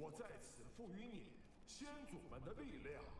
我在此赋予你先祖们的力量。